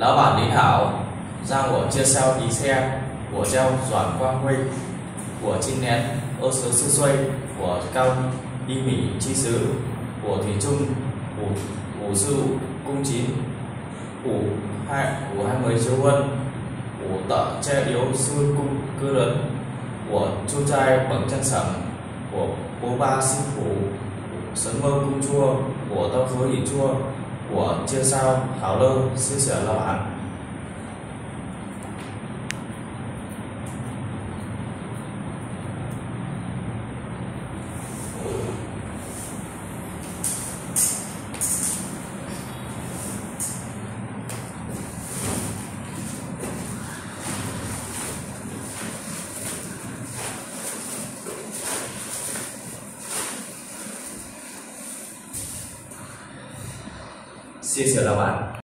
lão bản Lý Thảo, ra của chia sao tí xe, của gieo Doãn Quang Huy, của Trinh Nén, ô sứ sư xuôi, của Cao Đi Mỹ Chi Sứ, của Thủy Trung, của Ủ Sư Cung Chín, của hai của hai mươi chiếu quân, của tợ che yếu sư cung cư lớn, của chu trai bằng chân sẩm, của bố ba sư phủ, sấn mơ cung chua, của tâm phối hình chua, của chiêu sao thảo lơ xin sở lão bạn. 谢谢老板。